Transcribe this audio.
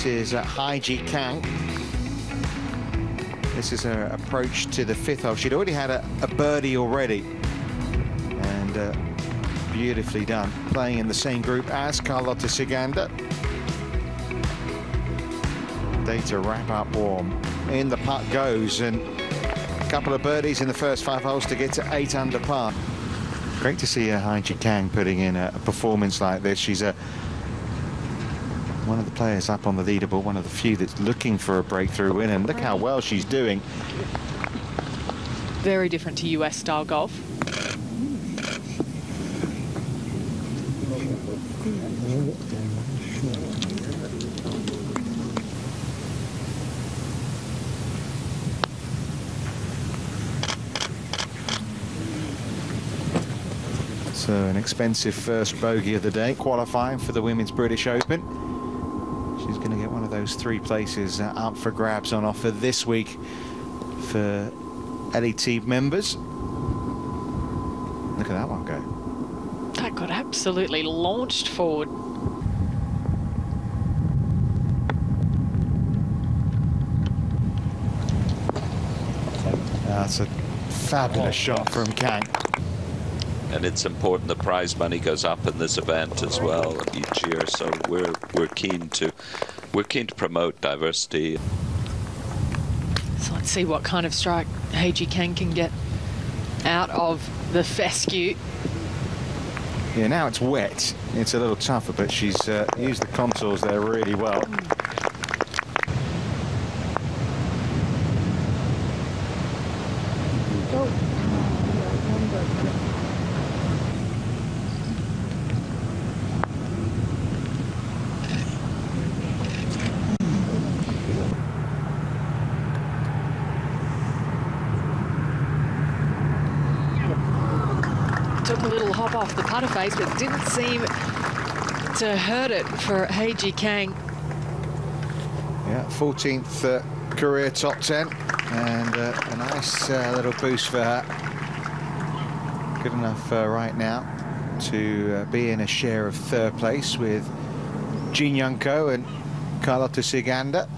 This is uh, Haeji Kang. This is her approach to the fifth hole. She'd already had a, a birdie already. And uh, beautifully done. Playing in the same group as Carlota Ciganda. Day to wrap up warm. In the putt goes and a couple of birdies in the first five holes to get to eight under par. Great to see uh, Haeji Kang putting in a, a performance like this. She's a one of the players up on the leaderboard, one of the few that's looking for a breakthrough win, and look how well she's doing. Very different to US style golf. So an expensive first bogey of the day, qualifying for the Women's British Open. She's going to get one of those three places uh, up for grabs on offer this week for LET members. Look at that one go. That got absolutely launched forward. That's a fabulous shot from Kang. And it's important the prize money goes up in this event as well each year. So we're we're keen to we're keen to promote diversity. So let's see what kind of strike Haeji Kang can get out of the fescue. Yeah, now it's wet. It's a little tougher, but she's uh, used the contours there really well. Took a little hop off the putter face, but didn't seem to hurt it for Haeji Kang. Yeah, 14th uh, career top 10, and uh, a nice uh, little boost for her. Good enough uh, right now to uh, be in a share of third place with Jin Young Ko and Carlota Ciganda.